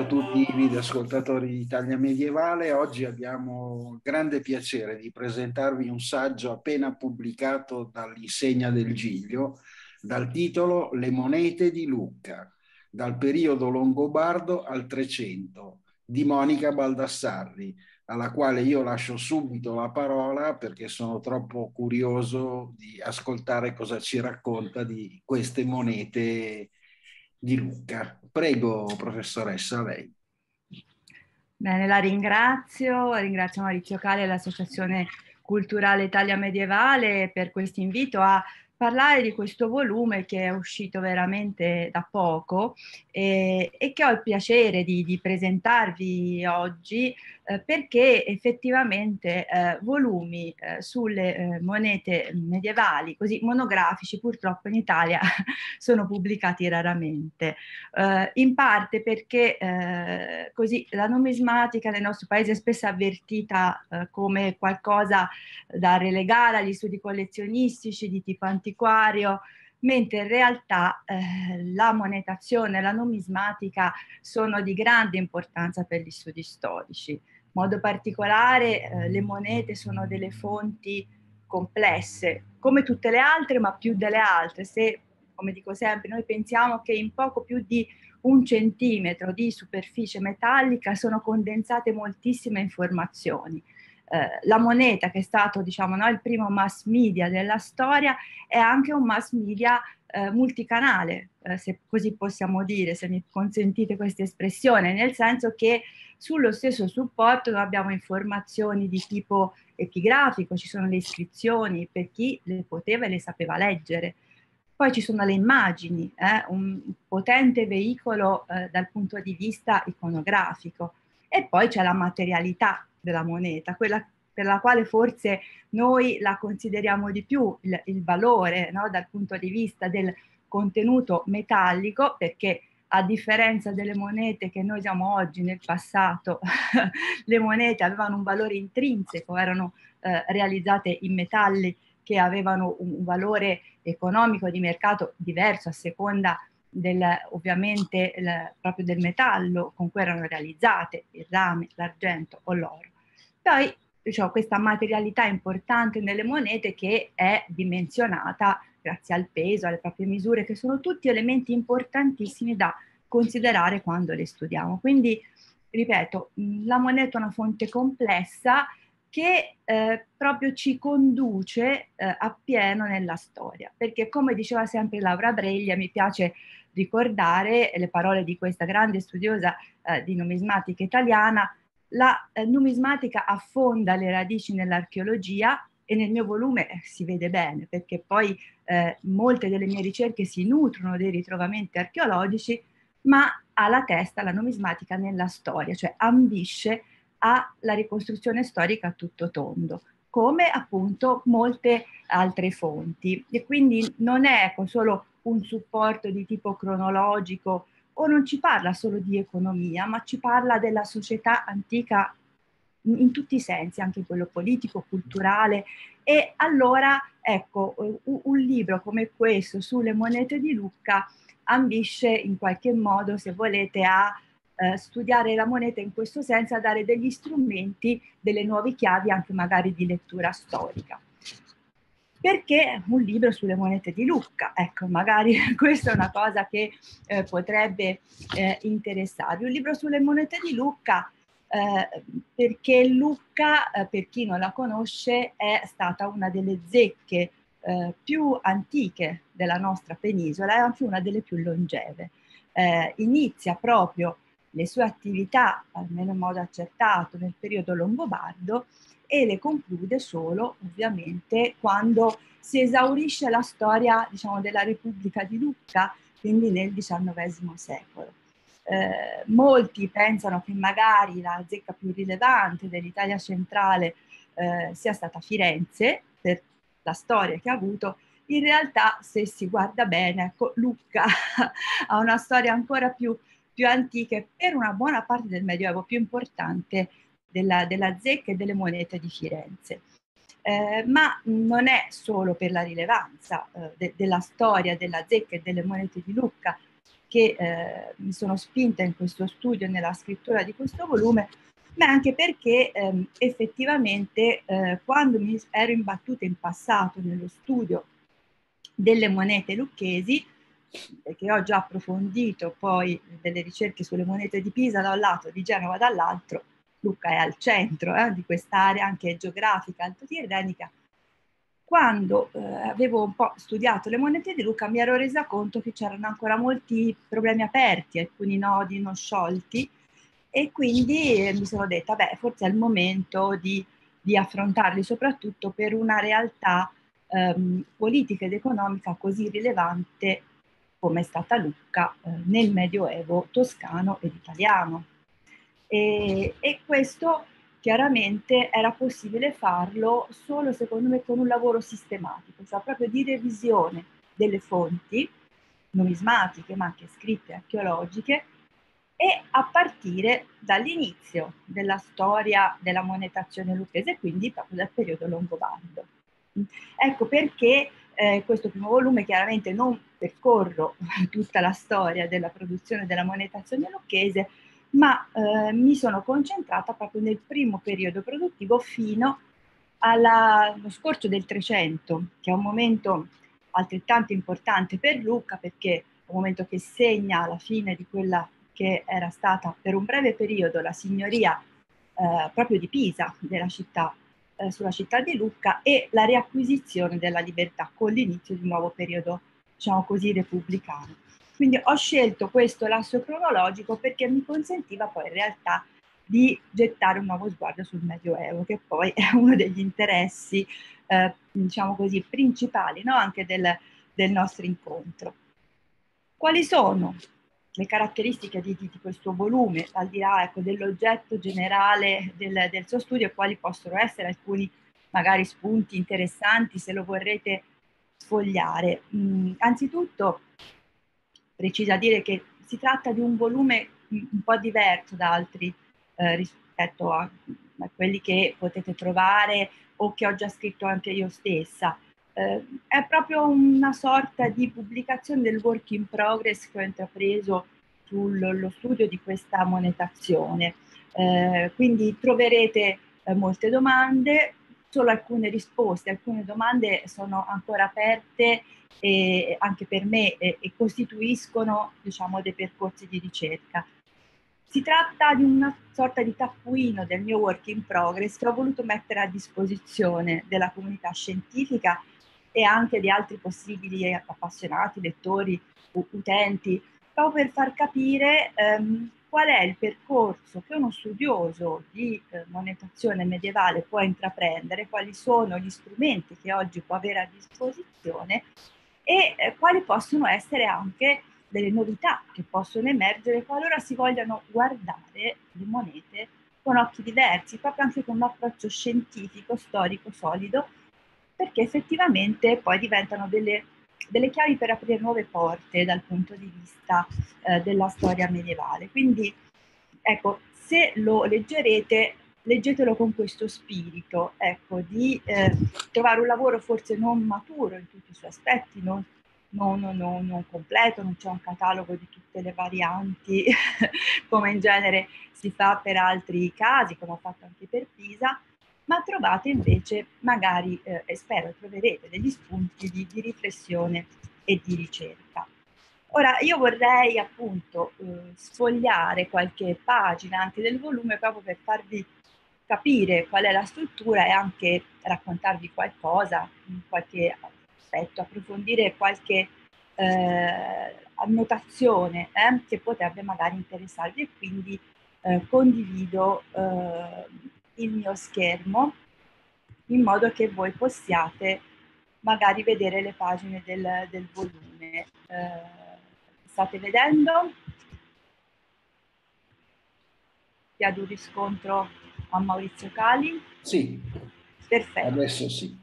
Ciao a tutti i videoascoltatori di Italia Medievale. Oggi abbiamo grande piacere di presentarvi un saggio appena pubblicato dall'Insegna del Giglio dal titolo Le monete di Lucca, dal periodo longobardo al 300 di Monica Baldassarri, alla quale io lascio subito la parola perché sono troppo curioso di ascoltare cosa ci racconta di queste monete di Lucca. Prego, professoressa, lei. Bene, la ringrazio, ringrazio Maurizio Cali e l'Associazione Culturale Italia Medievale per questo invito a parlare di questo volume che è uscito veramente da poco e, e che ho il piacere di, di presentarvi oggi eh, perché effettivamente eh, volumi eh, sulle eh, monete medievali, così monografici, purtroppo in Italia sono pubblicati raramente. Eh, in parte perché eh, così la numismatica nel nostro paese è spesso avvertita come qualcosa da relegare agli studi collezionistici di tipo antiquario, mentre in realtà eh, la monetazione e la numismatica sono di grande importanza per gli studi storici. In modo particolare eh, le monete sono delle fonti complesse, come tutte le altre, ma più delle altre. Se, come dico sempre, noi pensiamo che in poco più di un centimetro di superficie metallica sono condensate moltissime informazioni. Eh, la moneta, che è stato diciamo, no, il primo mass media della storia, è anche un mass media eh, multicanale, eh, se così possiamo dire, se mi consentite questa espressione, nel senso che sullo stesso supporto noi abbiamo informazioni di tipo epigrafico, ci sono le iscrizioni per chi le poteva e le sapeva leggere. Poi ci sono le immagini, eh, un potente veicolo eh, dal punto di vista iconografico. E poi c'è la materialità della moneta, quella per la quale forse noi la consideriamo di più il, il valore no, dal punto di vista del contenuto metallico, perché a differenza delle monete che noi usiamo oggi, nel passato le monete avevano un valore intrinseco, erano eh, realizzate in metalli che avevano un valore economico di mercato diverso a seconda del, ovviamente il, proprio del metallo con cui erano realizzate, il rame, l'argento o l'oro. Poi diciamo, questa materialità importante nelle monete che è dimensionata grazie al peso, alle proprie misure, che sono tutti elementi importantissimi da considerare quando le studiamo. Quindi, ripeto, la moneta è una fonte complessa che eh, proprio ci conduce eh, appieno nella storia, perché come diceva sempre Laura Breglia, mi piace ricordare le parole di questa grande studiosa eh, di numismatica italiana, la eh, numismatica affonda le radici nell'archeologia e nel mio volume eh, si vede bene perché poi eh, molte delle mie ricerche si nutrono dei ritrovamenti archeologici, ma ha la testa la numismatica nella storia, cioè ambisce alla ricostruzione storica a tutto tondo, come appunto molte altre fonti. E quindi non è ecco, solo un supporto di tipo cronologico o non ci parla solo di economia, ma ci parla della società antica in tutti i sensi, anche quello politico, culturale. E allora, ecco, un libro come questo sulle monete di Lucca ambisce in qualche modo, se volete, a eh, studiare la moneta in questo senso, a dare degli strumenti, delle nuove chiavi anche magari di lettura storica perché un libro sulle monete di Lucca. Ecco, magari questa è una cosa che eh, potrebbe eh, interessarvi. Un libro sulle monete di Lucca, eh, perché Lucca, eh, per chi non la conosce, è stata una delle zecche eh, più antiche della nostra penisola e anche una delle più longeve. Eh, inizia proprio le sue attività, almeno in modo accertato, nel periodo longobardo e le conclude solo ovviamente quando si esaurisce la storia diciamo, della Repubblica di Lucca, quindi nel XIX secolo. Eh, molti pensano che magari la zecca più rilevante dell'Italia centrale eh, sia stata Firenze per la storia che ha avuto, in realtà se si guarda bene, ecco, Lucca ha una storia ancora più, più antica e per una buona parte del Medioevo più importante della, della zecca e delle monete di Firenze. Eh, ma non è solo per la rilevanza eh, de- della storia della zecca e delle monete di Lucca che eh, mi sono spinta in questo studio, nella scrittura di questo volume, ma anche perché ehm, effettivamente eh, quando mi ero imbattuta in passato nello studio delle monete lucchesi, che ho già approfondito poi delle ricerche sulle monete di Pisa da un lato, di Genova dall'altro, Lucca è al centro eh, di quest'area anche geografica altotirrenica, quando eh, avevo un po' studiato le monete di Lucca mi ero resa conto che c'erano ancora molti problemi aperti, alcuni nodi non sciolti e quindi eh, mi sono detta, beh, forse è il momento di, di affrontarli, soprattutto per una realtà ehm, politica ed economica così rilevante come è stata Lucca eh, nel Medioevo toscano ed italiano. E, e questo chiaramente era possibile farlo solo secondo me con un lavoro sistematico, cioè proprio di revisione delle fonti numismatiche ma anche scritte archeologiche e a partire dall'inizio della storia della monetazione lucchese, quindi proprio dal periodo longobardo. Ecco perché eh, questo primo volume chiaramente non percorro tutta la storia della produzione della monetazione lucchese, ma eh, mi sono concentrata proprio nel primo periodo produttivo fino allo scorcio del 300, che è un momento altrettanto importante per Lucca perché è un momento che segna la fine di quella che era stata per un breve periodo la signoria eh, proprio di Pisa, della città, eh, sulla città di Lucca, e la riacquisizione della libertà con l'inizio di un nuovo periodo, diciamo così, repubblicano. Quindi ho scelto questo lasso cronologico perché mi consentiva poi in realtà di gettare un nuovo sguardo sul Medioevo, che poi è uno degli interessi, eh, diciamo così, principali no? anche del, del, nostro incontro. Quali sono le caratteristiche di, di, questo volume, al di là ecco, dell'oggetto generale del, del suo studio, e quali possono essere alcuni magari spunti interessanti se lo vorrete sfogliare? Mm, anzitutto, precisa dire che si tratta di un volume un po' diverso da altri eh, rispetto a, a, quelli che potete trovare o che ho già scritto anche io stessa. Eh, è proprio una sorta di pubblicazione del work in progress che ho intrapreso sullo studio di questa monetazione. Eh, quindi troverete eh, molte domande, solo alcune risposte, alcune domande sono ancora aperte e anche per me e, e costituiscono diciamo, dei percorsi di ricerca. Si tratta di una sorta di tappuino del mio work in progress che ho voluto mettere a disposizione della comunità scientifica e anche di altri possibili appassionati, lettori, utenti, proprio per far capire ehm, qual è il percorso che uno studioso di eh, monetazione medievale può intraprendere, quali sono gli strumenti che oggi può avere a disposizione e eh, quali possono essere anche delle novità che possono emergere qualora si vogliano guardare le monete con occhi diversi, proprio anche con un approccio scientifico, storico, solido, perché effettivamente poi diventano delle, delle chiavi per aprire nuove porte dal punto di vista eh, della storia medievale. Quindi, ecco, se lo leggerete, leggetelo con questo spirito, ecco, di eh, trovare un lavoro forse non maturo in tutti i suoi aspetti, non, non, non, non completo, non c'è un catalogo di tutte le varianti come in genere si fa per altri casi, come ho fatto anche per Pisa, ma trovate invece magari, eh, e spero troverete degli spunti di, di riflessione e di ricerca. Ora, io vorrei appunto eh, sfogliare qualche pagina anche del volume proprio per farvi capire qual è la struttura e anche raccontarvi qualcosa, qualche aspetto, approfondire qualche eh, annotazione eh, che potrebbe magari interessarvi e quindi eh, condivido eh, il mio schermo in modo che voi possiate magari vedere le pagine del, del volume. Eh, state vedendo? Chiedo un riscontro a Maurizio Cali. Sì. Perfetto. Adesso sì.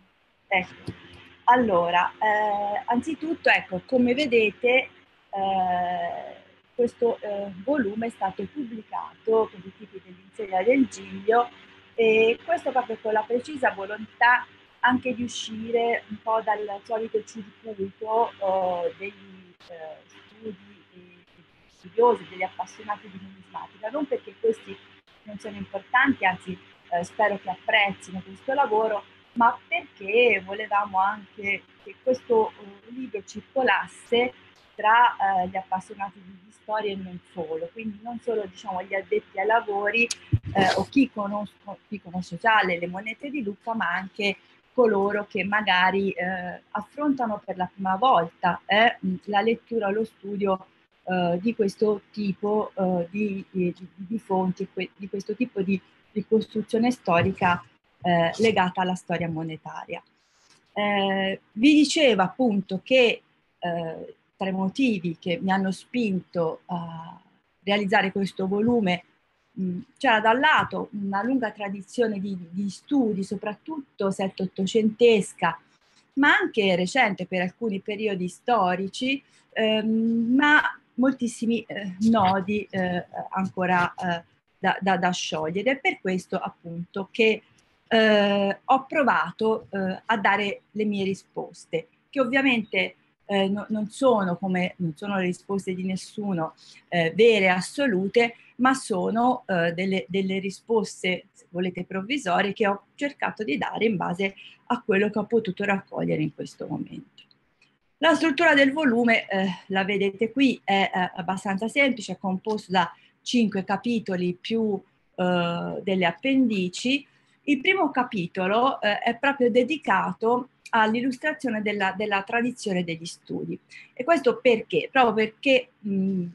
Ecco. Allora, eh, anzitutto, ecco, come vedete, eh, questo eh, volume è stato pubblicato per i tipi dell'insegna del Giglio e questo proprio con la precisa volontà anche di uscire un po' dal solito circuito oh, degli eh, studi studiosi, degli appassionati di numismatica, non perché questi non siano importanti, anzi eh, spero che apprezzino questo lavoro, ma perché volevamo anche che questo uh, libro circolasse tra uh, gli appassionati di, di, storia e non solo, quindi non solo diciamo, gli addetti ai lavori eh, o chi, conosco, chi conosce già le, le, monete di Lucca, ma anche coloro che magari eh, affrontano per la prima volta eh, la lettura o lo studio eh, di questo tipo di, di, di, fonti, di questo tipo di ricostruzione storica eh, legata alla storia monetaria. Eh, vi dicevo appunto che eh, tra i motivi che mi hanno spinto a realizzare questo volume mh, c'era da un lato una lunga tradizione di, di studi, soprattutto setto-ottocentesca, ma anche recente per alcuni periodi storici, ehm, ma moltissimi eh, nodi eh, ancora eh, da, da, da, sciogliere. È per questo appunto che eh, ho provato eh, a dare le mie risposte, che ovviamente no, non sono come non sono le risposte di nessuno vere assolute, ma sono delle, delle, risposte, se volete, provvisorie che ho cercato di dare in base a quello che ho potuto raccogliere in questo momento. La struttura del volume, eh, la vedete qui, è abbastanza semplice, è composto da cinque capitoli più delle appendici, il primo capitolo eh, è proprio dedicato all'illustrazione della, della, tradizione degli studi. E questo perché? Proprio perché mh,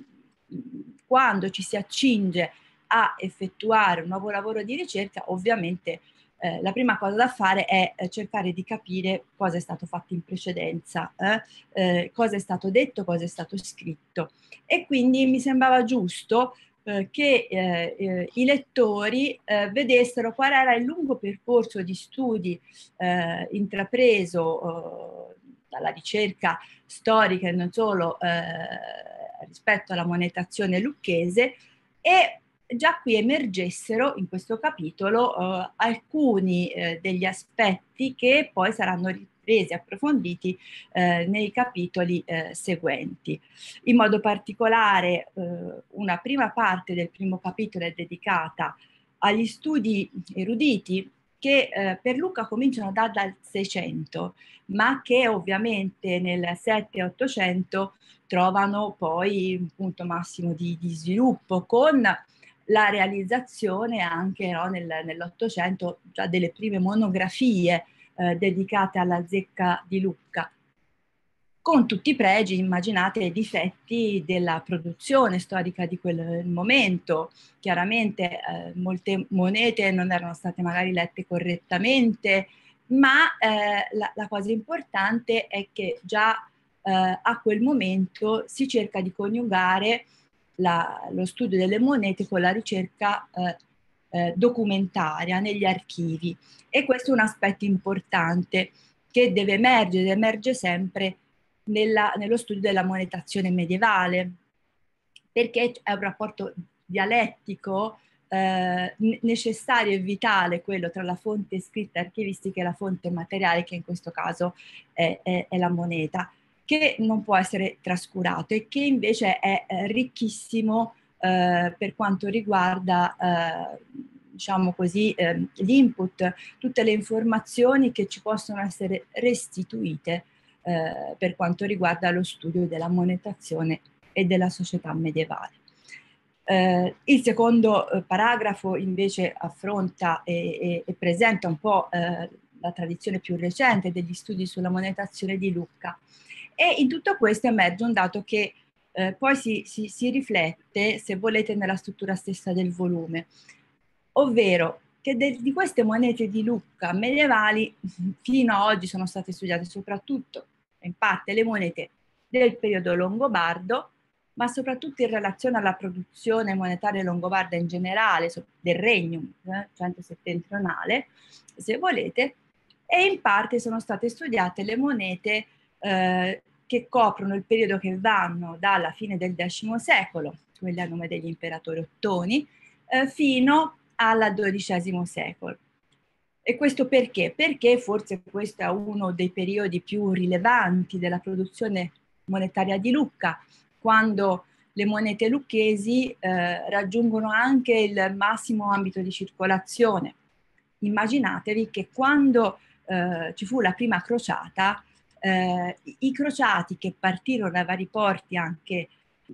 quando ci si accinge a effettuare un nuovo lavoro di ricerca, ovviamente eh, la prima cosa da fare è eh, cercare di capire cosa è stato fatto in precedenza, eh, eh cosa è stato detto, cosa è stato scritto. E quindi mi sembrava giusto eh, che eh, i lettori eh, vedessero qual era il lungo percorso di studi intrapreso dalla ricerca storica e non solo rispetto alla monetazione lucchese e già qui emergessero in questo capitolo alcuni degli aspetti che poi saranno resi approfonditi eh, nei capitoli eh, seguenti. In modo particolare eh, una prima parte del primo capitolo è dedicata agli studi eruditi che eh, per Luca cominciano da, dal 600, ma che ovviamente nel 7 e 800 trovano poi un punto massimo di, di sviluppo con la realizzazione anche no, nel, nell'Ottocento già delle prime monografie eh, dedicate alla zecca di Lucca, con tutti i pregi, immaginate, i difetti della produzione storica di quel momento. Chiaramente eh, molte monete non erano state magari lette correttamente, ma eh, la, la, cosa importante è che già eh, a quel momento si cerca di coniugare la, lo studio delle monete con la ricerca eh, eh, documentaria negli archivi. E questo è un aspetto importante che deve emergere, emerge sempre nella, nello studio della monetazione medievale, perché è un rapporto dialettico eh, necessario e vitale quello tra la fonte scritta archivistica e la fonte materiale, che in questo caso è, è, è la moneta, che non può essere trascurato e che invece è ricchissimo eh, per quanto riguarda eh, diciamo così, eh, l'input, tutte le informazioni che ci possono essere restituite eh, per quanto riguarda lo studio della monetazione e della società medievale. Eh, il secondo eh, paragrafo invece affronta e, e, e presenta un po' eh, la tradizione più recente degli studi sulla monetazione di Lucca e in tutto questo emerge un dato che eh, poi si, si, si, riflette, se volete, nella struttura stessa del volume, ovvero che de, di queste monete di Lucca medievali fino ad oggi sono state studiate soprattutto, in parte, le monete del periodo longobardo, ma soprattutto in relazione alla produzione monetaria longobarda in generale, del Regnum eh, centro-settentrionale, se volete, e in parte sono state studiate le monete eh, che coprono il periodo che vanno dalla fine del X secolo, quelle a nome degli imperatori ottoni, eh, fino al XII secolo. E questo perché? Perché forse questo è uno dei periodi più rilevanti della produzione monetaria di Lucca, quando le monete lucchesi eh, raggiungono anche il massimo ambito di circolazione. Immaginatevi che quando eh, ci fu la prima crociata, eh, i crociati che partirono da vari porti anche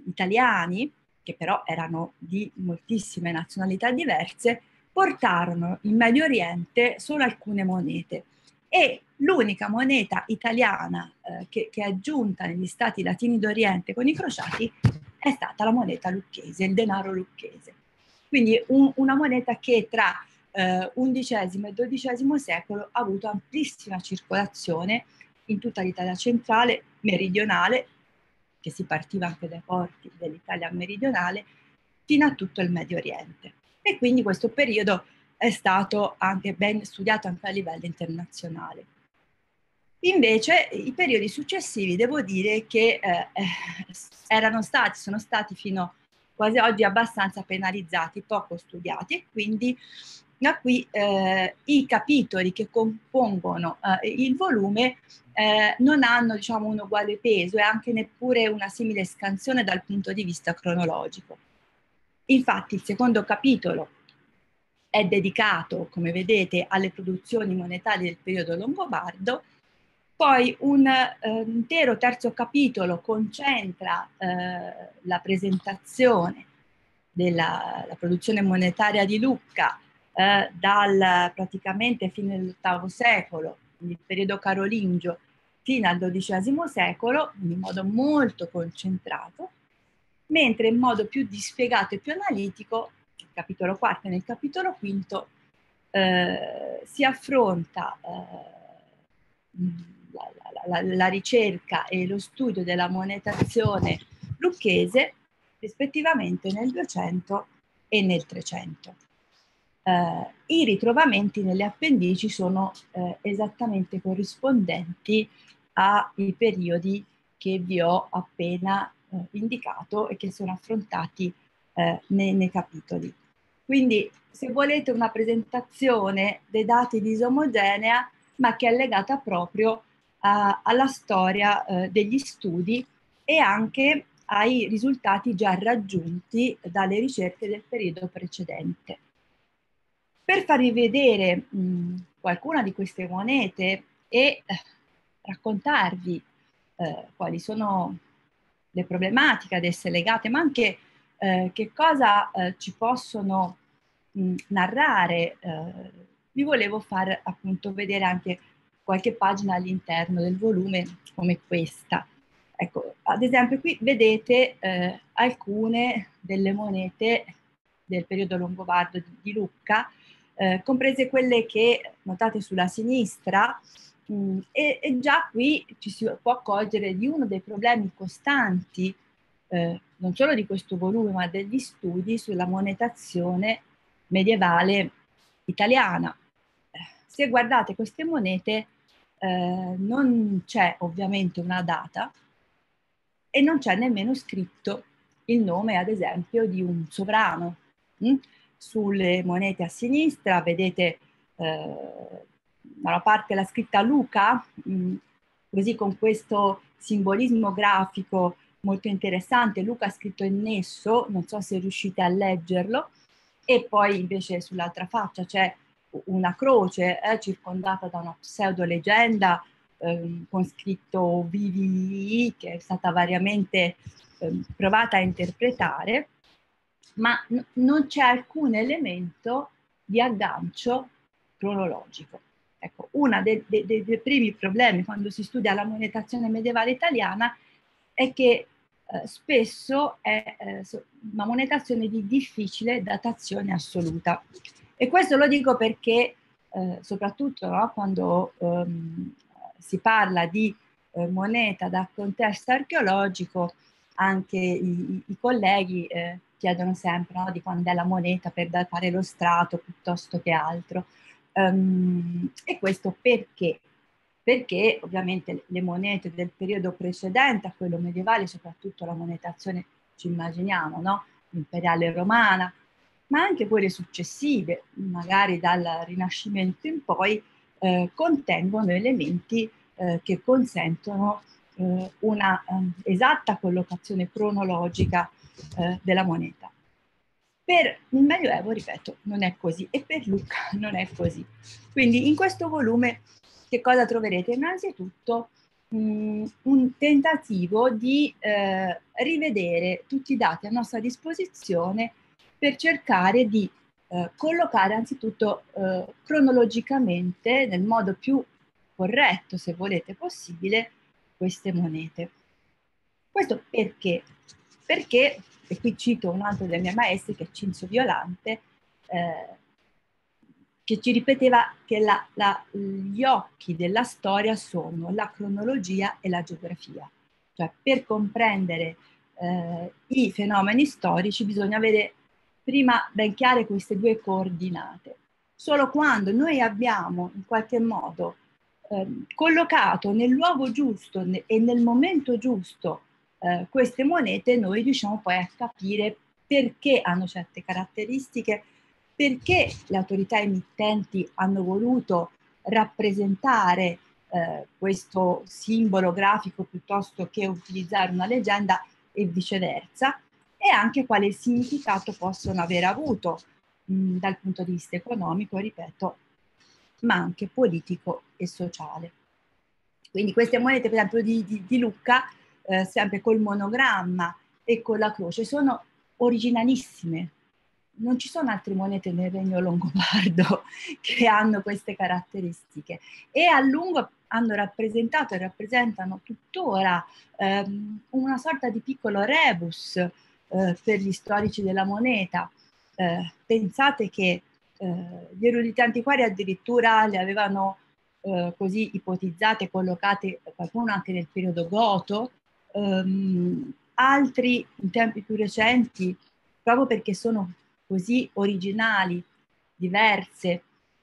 italiani, che però erano di moltissime nazionalità diverse, portarono in Medio Oriente solo alcune monete e l'unica moneta italiana eh, che, che, è giunta negli stati latini d'Oriente con i crociati è stata la moneta lucchese, il denaro lucchese. Quindi un, una moneta che tra eh, XI e XII secolo ha avuto amplissima circolazione in tutta l'Italia centrale, meridionale, che si partiva anche dai porti dell'Italia meridionale, fino a tutto il Medio Oriente. E quindi questo periodo è stato anche ben studiato anche a livello internazionale. Invece i periodi successivi devo dire che eh, eh, erano stati, sono stati fino quasi oggi abbastanza penalizzati, poco studiati e quindi da qui eh, i capitoli che compongono eh, il volume eh, non hanno diciamo, un uguale peso e anche neppure una simile scansione dal punto di vista cronologico. Infatti il secondo capitolo è dedicato, come vedete, alle produzioni monetarie del periodo longobardo, poi un eh, intero terzo capitolo concentra eh, la presentazione della produzione monetaria di Lucca eh, dal praticamente fine dell'VIII secolo, il periodo carolingio, fino al XII secolo, in modo molto concentrato, mentre in modo più dispiegato e più analitico capitolo quarto e nel capitolo quinto eh, si affronta eh, la, la, la, la, ricerca e lo studio della monetazione lucchese rispettivamente nel 200 e nel 300. Eh, I ritrovamenti nelle appendici sono eh, esattamente corrispondenti ai periodi che vi ho appena eh, indicato e che sono affrontati eh, nei, nei capitoli. Quindi se volete una presentazione dei dati disomogenea, ma che è legata proprio a, alla storia eh, degli studi e anche ai risultati già raggiunti dalle ricerche del periodo precedente. Per farvi vedere mh, qualcuna di queste monete e eh, raccontarvi eh, quali sono le problematiche ad esse legate, ma anche eh, che cosa eh, ci possono mh, narrare, eh, vi volevo far appunto vedere anche qualche pagina all'interno del volume come questa. Ecco, ad esempio qui vedete eh, alcune delle monete del periodo longobardo di Lucca, eh, comprese quelle che notate sulla sinistra, mh, e, e, già qui ci si può accorgere di uno dei problemi costanti eh, non solo di questo volume, ma degli studi sulla monetazione medievale italiana. Se guardate queste monete, eh, non c'è ovviamente una data e non c'è nemmeno scritto il nome, ad esempio, di un sovrano. Mm? Sulle monete a sinistra vedete eh, da una parte la scritta Luca, mh, mm, così con questo simbolismo grafico molto interessante. Luca scritto in nesso, non so se riuscite a leggerlo, e poi invece sull'altra faccia c'è una croce eh, circondata da una pseudo leggenda eh, con scritto Vivi che è stata variamente eh, provata a interpretare, ma n- non c'è alcun elemento di aggancio cronologico. Ecco, uno dei, dei, dei primi problemi quando si studia la monetazione medievale italiana è che eh, spesso è eh, una monetazione di difficile datazione assoluta. E questo lo dico perché eh, soprattutto no, quando ehm, si parla di eh, moneta da contesto archeologico, anche i, i colleghi eh, chiedono sempre no, di quando è la moneta per datare lo strato piuttosto che altro. Um, e questo perché? perché ovviamente le monete del periodo precedente a quello medievale, soprattutto la monetazione, ci immaginiamo, no? imperiale romana, ma anche quelle successive, magari dal Rinascimento in poi, eh, contengono elementi eh, che consentono eh, una um, esatta collocazione cronologica eh, della moneta. Per il Medioevo, ripeto, non è così e per Luca non è così. Quindi in questo volume che cosa troverete? Innanzitutto mh, mm, un tentativo di eh, rivedere tutti i dati a nostra disposizione per cercare di eh, collocare anzitutto eh, cronologicamente, nel modo più corretto, se volete possibile, queste monete. Questo perché? Perché, e qui cito un altro dei miei maestri che è Cinzio Violante, eh, che ci ripeteva che la, la, gli occhi della storia sono la cronologia e la geografia. Cioè per comprendere eh, i fenomeni storici bisogna avere prima ben chiare queste due coordinate. Solo quando noi abbiamo in qualche modo eh, collocato nel luogo giusto e nel momento giusto eh, queste monete, noi riusciamo poi a capire perché hanno certe caratteristiche, perché le autorità emittenti hanno voluto rappresentare eh, questo simbolo grafico piuttosto che utilizzare una leggenda e viceversa e anche quale significato possono aver avuto mh, dal punto di vista economico, ripeto, ma anche politico e sociale. Quindi queste monete, per esempio, di, di, di Lucca, eh, sempre col monogramma e con la croce, sono originalissime. Non ci sono altre monete nel regno longobardo che hanno queste caratteristiche e a lungo hanno rappresentato e rappresentano tuttora ehm, una sorta di piccolo rebus eh, per gli storici della moneta. Eh, pensate che eh, gli eruditi antiquari addirittura le avevano eh, così ipotizzate, collocate qualcuno anche nel periodo goto, ehm, altri in tempi più recenti, proprio perché sono così originali, diverse,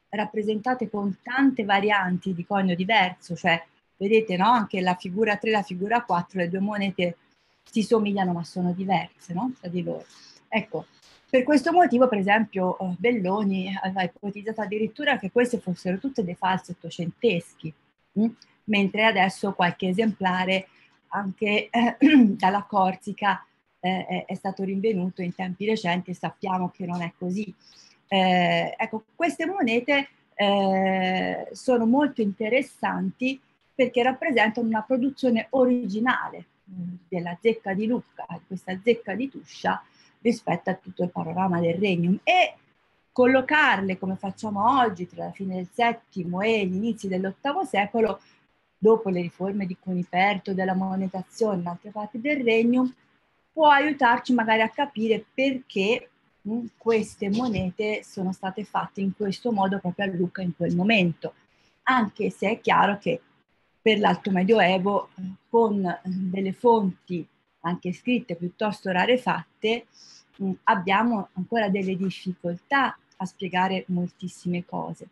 rappresentate con tante varianti di conio diverso, cioè vedete no? anche la figura 3 e la figura 4, le due monete si somigliano ma sono diverse no? tra di loro. Ecco, per questo motivo, per esempio, eh, Belloni aveva ipotizzato addirittura che queste fossero tutte dei falsi ottocenteschi, mh? mentre adesso qualche esemplare anche eh, dalla Corsica eh, è stato rinvenuto in tempi recenti e sappiamo che non è così. Eh, ecco, queste monete eh, sono molto interessanti perché rappresentano una produzione originale della zecca di Lucca, questa zecca di Tuscia, rispetto a tutto il panorama del Regnum. E collocarle come facciamo oggi tra la fine del VII e gli inizi dell'VIII secolo, dopo le riforme di Cuniperto, della monetazione in altre parti del Regnum, può aiutarci magari a capire perché mh, queste monete sono state fatte in questo modo proprio a Lucca in quel momento, anche se è chiaro che per l'Alto Medioevo, con delle fonti anche scritte piuttosto rarefatte, mh, abbiamo ancora delle difficoltà a spiegare moltissime cose.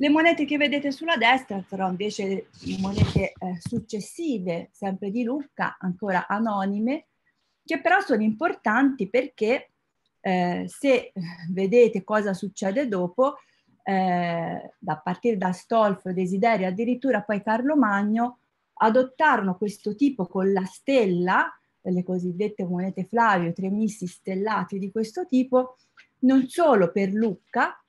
Le monete che vedete sulla destra sono invece monete eh, successive, sempre di Lucca, ancora anonime, che però sono importanti perché eh, se vedete cosa succede dopo, eh, a partire da Stolfo, Desiderio, addirittura poi Carlo Magno, adottarono questo tipo con la stella, le cosiddette monete Flavio, tre missi stellati di questo tipo, non solo per Lucca,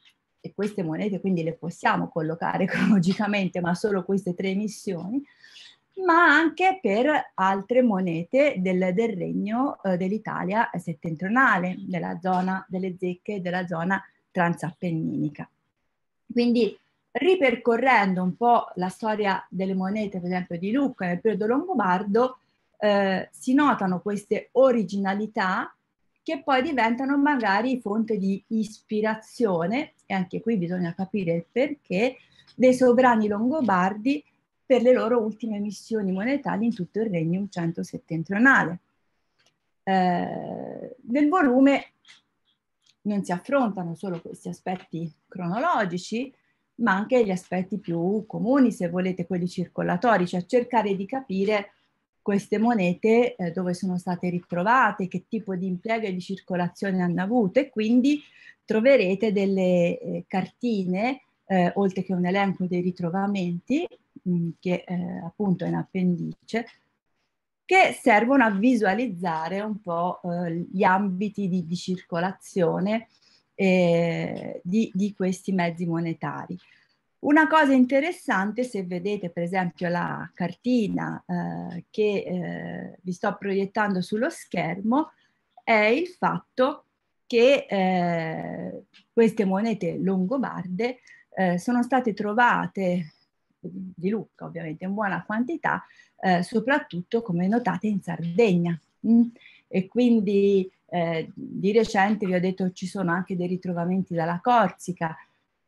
e queste monete quindi le possiamo collocare cronologicamente, ma solo queste tre emissioni, ma anche per altre monete del, del regno eh, dell'Italia settentrionale, della zona delle zecche, della zona transappenninica. Quindi ripercorrendo un po' la storia delle monete, per esempio di Lucca nel periodo longobardo, eh, si notano queste originalità che poi diventano magari fonte di ispirazione, e anche qui bisogna capire il perché, dei sovrani longobardi per le loro ultime missioni monetali in tutto il regno centro-settentrionale. Eh, nel volume non si affrontano solo questi aspetti cronologici, ma anche gli aspetti più comuni, se volete, quelli circolatori, cioè cercare di capire queste monete eh, dove sono state ritrovate, che tipo di impiego e di circolazione hanno avuto e quindi troverete delle eh, cartine, eh, oltre che un elenco dei ritrovamenti, mh, mm, che eh, appunto è in appendice, che servono a visualizzare un po' eh, gli ambiti di, di circolazione eh, di, di questi mezzi monetari. Una cosa interessante, se vedete per esempio la cartina eh, che eh, vi sto proiettando sullo schermo, è il fatto che eh, queste monete longobarde eh, sono state trovate di Lucca ovviamente in buona quantità, eh, soprattutto come notate in Sardegna. Mm? E quindi eh, di recente vi ho detto ci sono anche dei ritrovamenti dalla Corsica.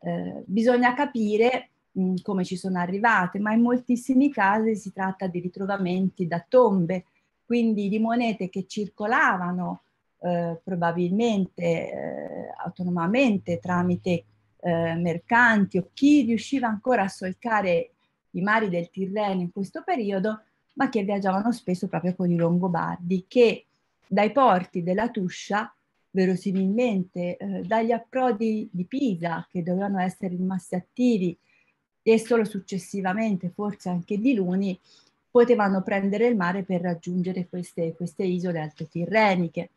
Eh, bisogna capire mh, mm, come ci sono arrivate, ma in moltissimi casi si tratta di ritrovamenti da tombe, quindi di monete che circolavano eh, probabilmente eh, autonomamente tramite eh, mercanti o chi riusciva ancora a solcare i mari del Tirreno in questo periodo, ma che viaggiavano spesso proprio con i Longobardi, che dai porti della Tuscia, verosimilmente eh, dagli approdi di Pisa, che dovevano essere rimasti attivi, e solo successivamente, forse anche di Luni, potevano prendere il mare per raggiungere queste, queste isole altotirreniche.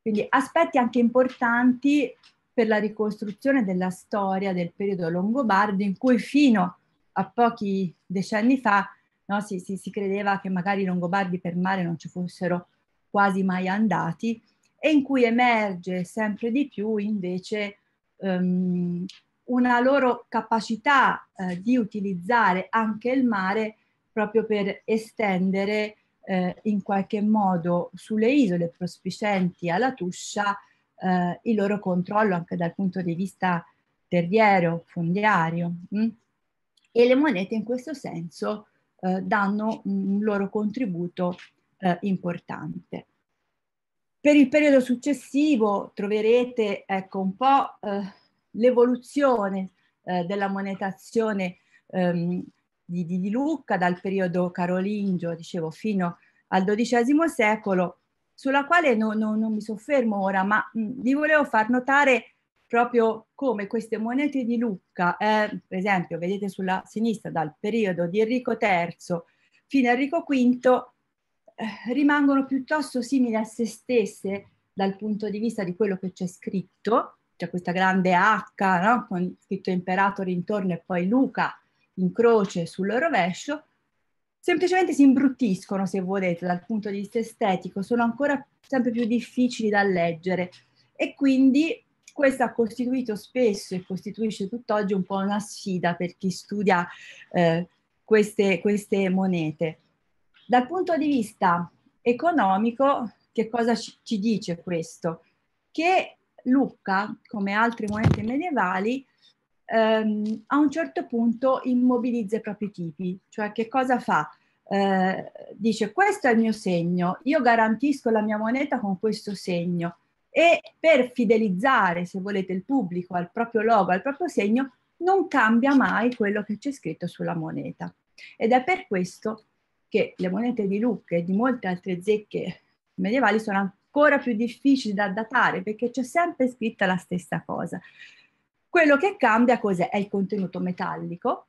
Quindi aspetti anche importanti per la ricostruzione della storia del periodo longobardo in cui fino a pochi decenni fa no, si, si, si, credeva che magari i longobardi per mare non ci fossero quasi mai andati e in cui emerge sempre di più invece um, una loro capacità eh, di utilizzare anche il mare proprio per estendere eh, in qualche modo sulle isole prospicenti alla Tuscia eh, il loro controllo anche dal punto di vista terriero, fondiario. Mh? Mm? E le monete in questo senso danno un loro contributo importante. Per il periodo successivo troverete ecco, un po' eh, l'evoluzione eh, della monetazione ehm, di, di, Lucca dal periodo carolingio, dicevo, fino al XII secolo, sulla quale no, no, non mi soffermo ora, ma mh, vi volevo far notare proprio come queste monete di Lucca, eh, per esempio, vedete sulla sinistra dal periodo di Enrico III fino a Enrico V, rimangono piuttosto simili a se stesse dal punto di vista di quello che c'è scritto, c'è questa grande H, no? con scritto imperatore intorno e poi Luca in croce sul rovescio, semplicemente si imbruttiscono, se volete, dal punto di vista estetico, sono ancora sempre più difficili da leggere e quindi questo ha costituito spesso e costituisce tutt'oggi un po' una sfida per chi studia eh, queste, queste monete. Dal punto di vista economico, che cosa ci, dice questo? Che Lucca, come altre monete medievali, ehm, a un certo punto immobilizza i propri tipi, cioè che cosa fa? Eh, dice questo è il mio segno, io garantisco la mia moneta con questo segno e per fidelizzare, se volete, il pubblico al proprio logo, al proprio segno, non cambia mai quello che c'è scritto sulla moneta. Ed è per questo che le monete di Lucca e di molte altre zecche medievali sono ancora più difficili da datare perché c'è sempre scritta la stessa cosa. Quello che cambia cos'è? È il contenuto metallico.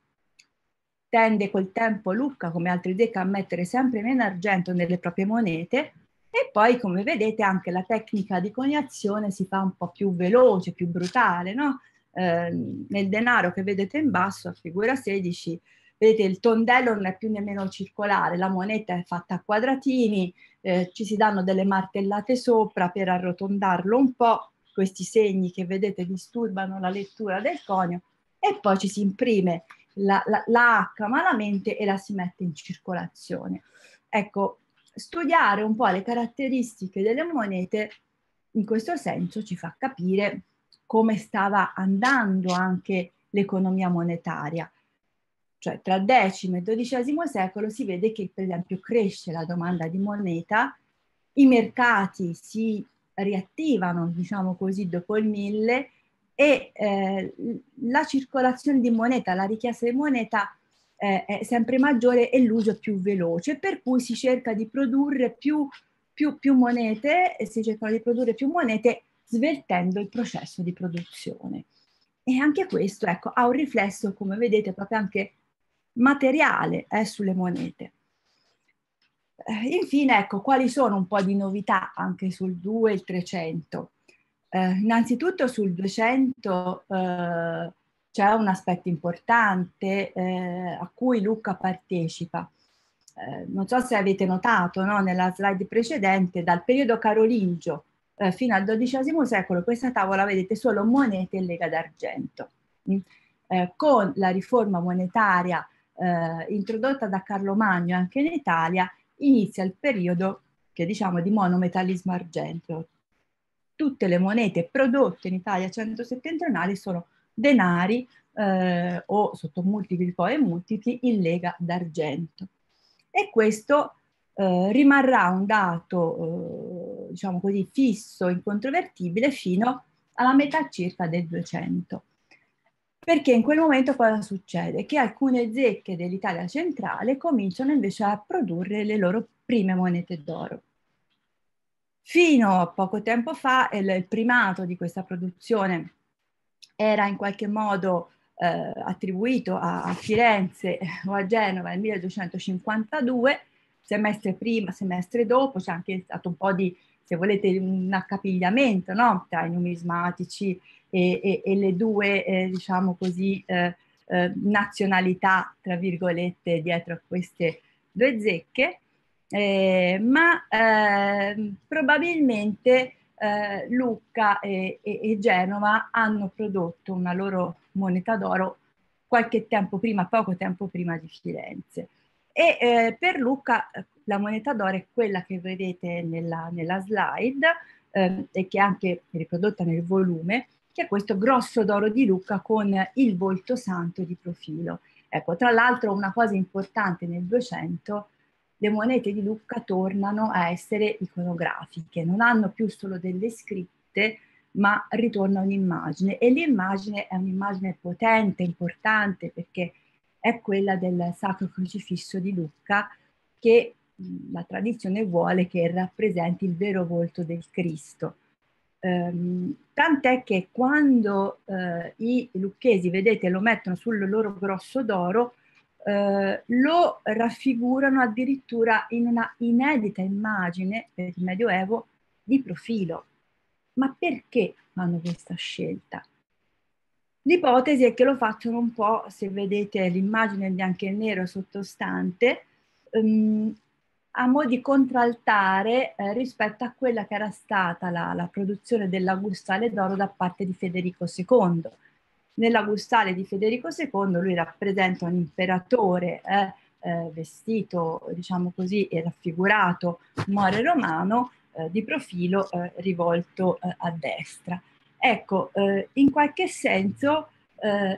Tende col tempo Lucca, come altri zecche, a mettere sempre meno argento nelle proprie monete e poi, come vedete, anche la tecnica di coniazione si fa un po' più veloce, più brutale, no? Eh, nel denaro che vedete in basso, a figura 16, vedete il tondello non è più nemmeno circolare, la moneta è fatta a quadratini, eh, ci si danno delle martellate sopra per arrotondarlo un po', questi segni che vedete disturbano la lettura del conio e poi ci si imprime la, la, la H malamente e la si mette in circolazione. Ecco, studiare un po' le caratteristiche delle monete in questo senso ci fa capire come stava andando anche l'economia monetaria. Cioè tra X e XII secolo si vede che per esempio cresce la domanda di moneta, i mercati si riattivano, diciamo così, dopo il 1000 e eh, la circolazione di moneta, la richiesta di moneta eh, è sempre maggiore e l'uso più veloce, per cui si cerca di produrre più, più, più monete si cercano di produrre più monete sveltendo il processo di produzione. E anche questo ecco, ha un riflesso, come vedete, proprio anche materiale eh, sulle monete. Eh, infine, ecco, quali sono un po' di novità anche sul 2 e il 300? Eh, innanzitutto sul 200 eh, c'è un aspetto importante eh, a cui Luca partecipa. Eh, non so se avete notato no, nella slide precedente, dal periodo carolingio eh, fino al XII secolo, questa tavola vedete solo monete e lega d'argento. Mm? con la riforma monetaria introdotta da Carlo Magno anche in Italia, inizia il periodo che diciamo di monometallismo argenteo. Tutte le monete prodotte in Italia centro-settentrionali sono denari eh, o sotto multipli poi multipli in lega d'argento. E questo eh, rimarrà un dato, eh, diciamo così, fisso, incontrovertibile fino alla metà circa del 200. Perché in quel momento cosa succede? Che alcune zecche dell'Italia centrale cominciano invece a produrre le loro prime monete d'oro. Fino a poco tempo fa il, primato di questa produzione era in qualche modo eh, attribuito a, a, Firenze o a Genova nel 1252, semestre prima, semestre dopo, c'è anche stato un po' di, se volete, un accapigliamento no? tra i numismatici e, e, e le due, eh, diciamo così, eh, eh, nazionalità, tra virgolette, dietro a queste due zecche, eh, ma ehm, probabilmente eh, Lucca e, e, Genova hanno prodotto una loro moneta d'oro qualche tempo prima, poco tempo prima di Firenze. E eh, per Lucca la moneta d'oro è quella che vedete nella, nella slide eh, e che è anche riprodotta nel volume, che è questo grosso d'oro di Lucca con il volto santo di profilo. Ecco, tra l'altro una cosa importante nel 200, le monete di Lucca tornano a essere iconografiche, non hanno più solo delle scritte, ma ritorna un'immagine e l'immagine è un'immagine potente, importante, perché è quella del Sacro Crocifisso di Lucca che la tradizione vuole che rappresenti il vero volto del Cristo. Um, tant'è che quando uh, i lucchesi, vedete, lo mettono sul loro grosso d'oro, uh, lo raffigurano addirittura in una inedita immagine per il Medioevo di profilo. Ma perché fanno questa scelta? L'ipotesi è che lo facciano un po', se vedete l'immagine bianco e nero sottostante, um, a mo' di contraltare eh, rispetto a quella che era stata la, la produzione della gustale d'oro da parte di Federico II. Nella gustale di Federico II lui rappresenta un imperatore eh, eh, vestito, diciamo così, e raffigurato more romano eh, di profilo eh, rivolto eh, a destra. Ecco, in qualche senso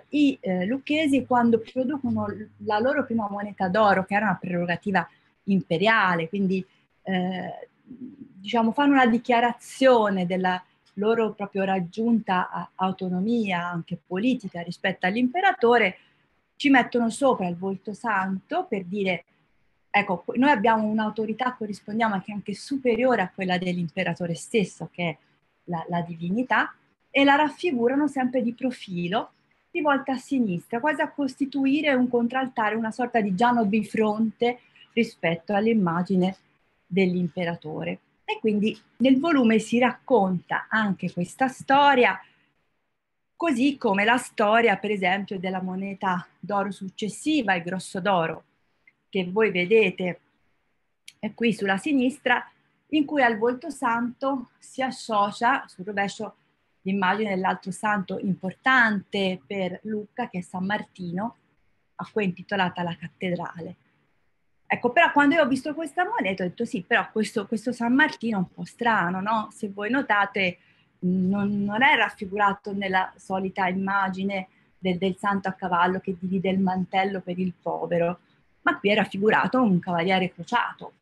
i lucchesi quando producono la loro prima moneta d'oro, che era una prerogativa imperiale, quindi eh, diciamo fanno una dichiarazione della loro proprio raggiunta autonomia anche politica rispetto all'imperatore, ci mettono sopra il volto santo per dire ecco, noi abbiamo un'autorità, corrispondiamo anche, anche superiore a quella dell'imperatore stesso, che è la, la divinità, e la raffigurano sempre di profilo, rivolta a sinistra, quasi a costituire un contraltare, una sorta di Giano bifronte rispetto all'immagine dell'imperatore. E quindi nel volume si racconta anche questa storia, così come la storia, per esempio, della moneta d'oro successiva, il grosso d'oro, che voi vedete è qui sulla sinistra, in cui al volto santo si associa sul rovescio l'immagine dell'altro santo importante per Lucca, che è San Martino, a cui è intitolata la cattedrale. Ecco, però quando io ho visto questa moneta ho detto sì, però questo, questo San Martino è un po' strano, no? Se voi notate non, non è raffigurato nella solita immagine del, del, santo a cavallo che divide il mantello per il povero, ma qui è raffigurato un cavaliere crociato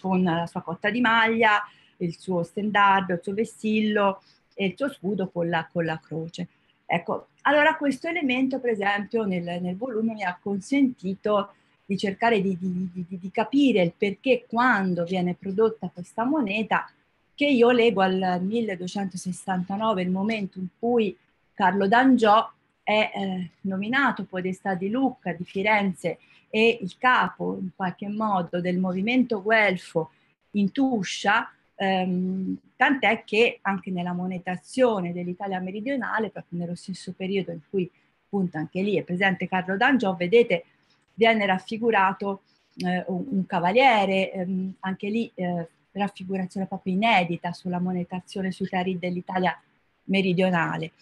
con la sua cotta di maglia, il suo stendardo, il suo vessillo e il suo scudo con la, con la croce. Ecco, allora questo elemento per esempio nel, nel volume mi ha consentito di cercare di, di, di, di capire il perché quando viene prodotta questa moneta, che io leggo al 1269, il momento in cui Carlo d'Angiò è eh, nominato podestà di Lucca, di Firenze e il capo in qualche modo del movimento guelfo in Tuscia, ehm, tant'è che anche nella monetazione dell'Italia meridionale, proprio nello stesso periodo in cui appunto anche lì è presente Carlo D'Angiò, vedete viene raffigurato eh, un, un, cavaliere, ehm, anche lì eh, raffigurazione proprio inedita sulla monetazione sui tarì dell'Italia meridionale.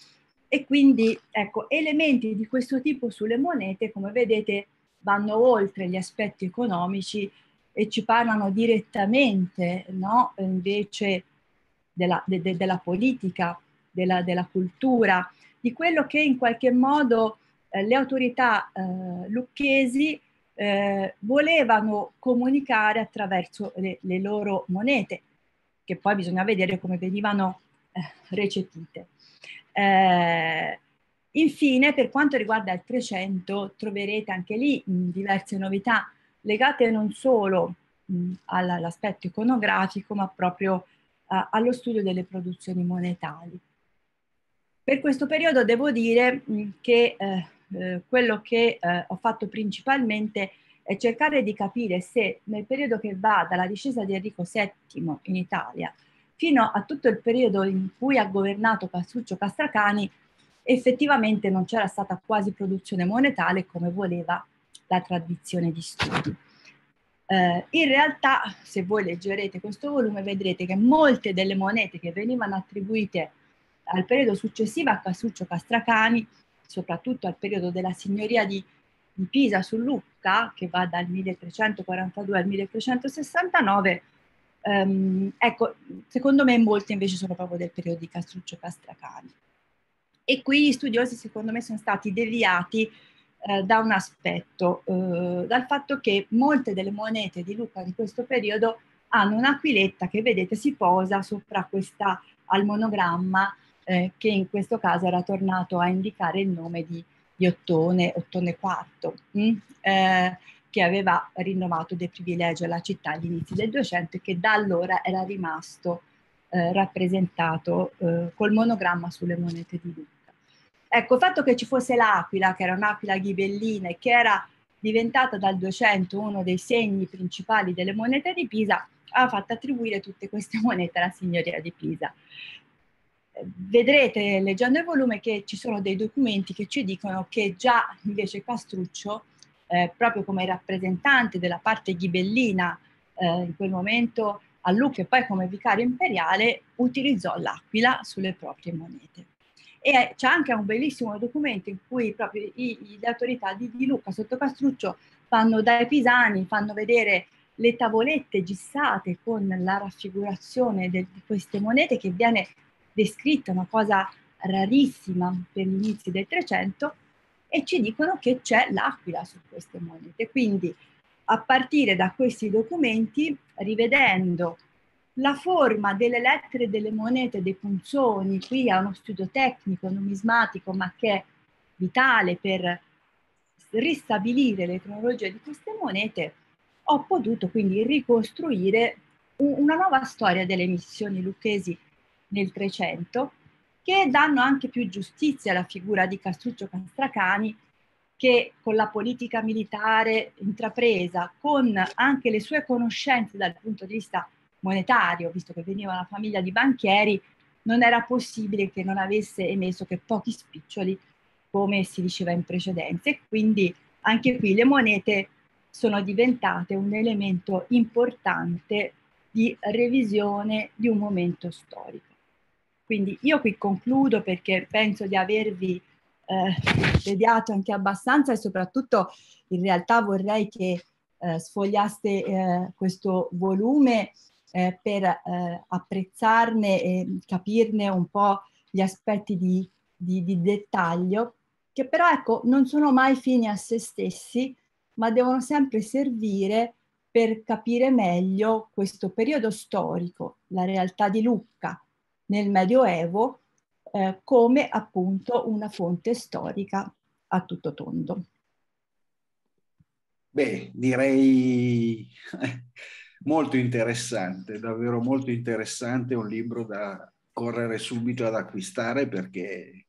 E quindi, ecco, elementi di questo tipo sulle monete, come vedete, vanno oltre gli aspetti economici e ci parlano direttamente, no? invece della, de, de, della politica, della, della, cultura, di quello che in qualche modo eh, le autorità eh, lucchesi eh, volevano comunicare attraverso le, le, loro monete, che poi bisogna vedere come venivano eh, recepite. Eh, infine, per quanto riguarda il 300, troverete anche lì mh, diverse novità legate non solo all'aspetto iconografico, ma proprio uh, allo studio delle produzioni monetali. Per questo periodo devo dire mh, che eh, eh, quello che eh, ho fatto principalmente è cercare di capire se nel periodo che va dalla discesa di Enrico VII in Italia fino a tutto il periodo in cui ha governato Castruccio Castracani effettivamente non c'era stata quasi produzione monetale come voleva la tradizione di studi. Eh, in realtà, se voi leggerete questo volume, vedrete che molte delle monete che venivano attribuite al periodo successivo a Castruccio Castracani soprattutto al periodo della signoria di, di Pisa su Lucca, che va dal 1342 al 1369, ehm, ecco, secondo me molte invece sono proprio del periodo di Castruccio Castracani. E qui gli studiosi secondo me sono stati deviati eh, da un aspetto, eh, dal fatto che molte delle monete di Lucca di questo periodo hanno un'aquiletta che vedete si posa sopra questa al monogramma eh, che in questo caso era tornato a indicare il nome di, di Ottone, Ottone IV, mh? Mm? Eh, che aveva rinnovato dei privilegi alla città agli inizi del 200 e che da allora era rimasto eh, rappresentato eh, col monogramma sulle monete di Lucca. Ecco, il fatto che ci fosse l'aquila, che era un'aquila ghibellina e che era diventata dal 200 uno dei segni principali delle monete di Pisa, ha fatto attribuire tutte queste monete alla signoria di Pisa vedrete leggendo il volume che ci sono dei documenti che ci dicono che già invece Castruccio, eh, proprio come rappresentante della parte ghibellina eh, in quel momento a Lucca e poi come vicario imperiale, utilizzò l'aquila sulle proprie monete. E c'è anche un bellissimo documento in cui proprio i, le autorità di, di Lucca sotto Castruccio fanno dai pisani, fanno vedere le tavolette gissate con la raffigurazione di queste monete che viene descritta una cosa rarissima per gli inizi del 300 e ci dicono che c'è l'aquila su queste monete. Quindi a partire da questi documenti, rivedendo la forma delle lettere delle monete, dei punzoni, qui è uno studio tecnico, numismatico, ma che è vitale per ristabilire le cronologie di queste monete, ho potuto quindi ricostruire una nuova storia delle missioni lucchesi nel 300, che danno anche più giustizia alla figura di Castruccio Castracani, che con la politica militare intrapresa, con anche le sue conoscenze dal punto di vista monetario, visto che veniva una famiglia di banchieri, non era possibile che non avesse emesso che pochi spiccioli, come si diceva in precedenza. E quindi anche qui le monete sono diventate un elemento importante di revisione di un momento storico. Quindi io qui concludo perché penso di avervi eh, anche abbastanza e soprattutto in realtà vorrei che eh, sfogliaste eh, questo volume eh, per eh, apprezzarne e capirne un po' gli aspetti di, di, di dettaglio, che però ecco non sono mai fini a se stessi, ma devono sempre servire per capire meglio questo periodo storico, la realtà di Lucca, nel Medioevo eh, come appunto una fonte storica a tutto tondo. Beh, direi molto interessante, davvero molto interessante, un libro da correre subito ad acquistare perché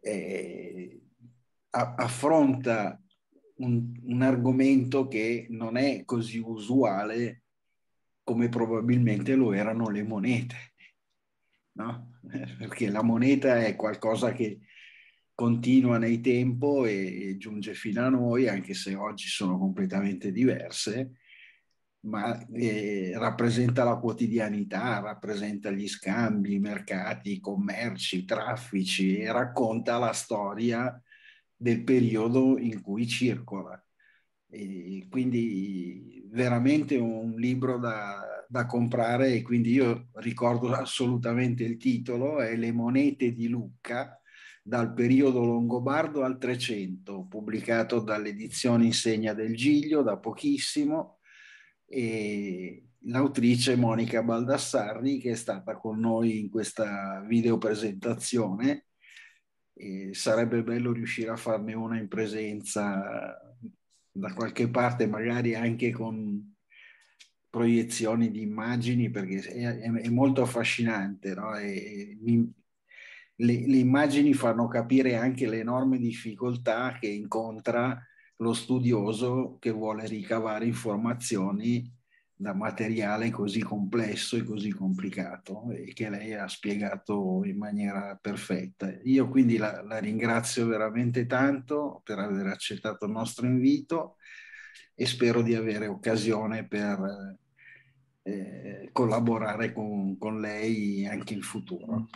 eh, affronta un, un argomento che non è così usuale come probabilmente lo erano le monete, no? Perché la moneta è qualcosa che continua nei tempo e, e giunge fino a noi, anche se oggi sono completamente diverse, ma eh, rappresenta la quotidianità, rappresenta gli scambi, i mercati, i commerci, i traffici e racconta la storia del periodo in cui circola. E quindi veramente un libro da, da comprare e quindi io ricordo assolutamente il titolo, è Le monete di Lucca dal periodo longobardo al 300, pubblicato dall'edizione Insegna del Giglio da pochissimo e l'autrice Monica Baldassarri che è stata con noi in questa videopresentazione e sarebbe bello riuscire a farne una in presenza da qualche parte, magari anche con proiezioni di immagini, perché è, è molto affascinante. No? E, mi, le, le immagini fanno capire anche le enormi difficoltà che incontra lo studioso che vuole ricavare informazioni da materiale così complesso e così complicato e che lei ha spiegato in maniera perfetta. Io quindi la, la ringrazio veramente tanto per aver accettato il nostro invito e spero di avere occasione per eh, collaborare con, con lei anche in futuro.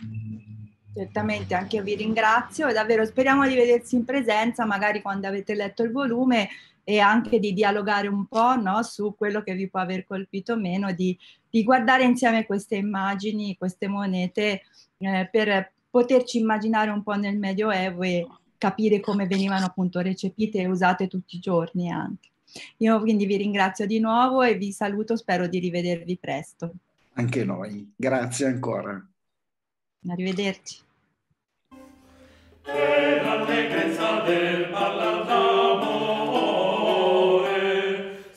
Certamente, anche io vi ringrazio e davvero speriamo di vedersi in presenza, magari quando avete letto il volume e anche di dialogare un po' no, su quello che vi può aver colpito meno, di, di guardare insieme queste immagini, queste monete eh, per poterci immaginare un po' nel Medioevo e capire come venivano appunto recepite e usate tutti i giorni anche. Io quindi vi ringrazio di nuovo e vi saluto, spero di rivedervi presto. Anche noi, grazie ancora. Arrivederci. E l'allegrezza del parlandamore,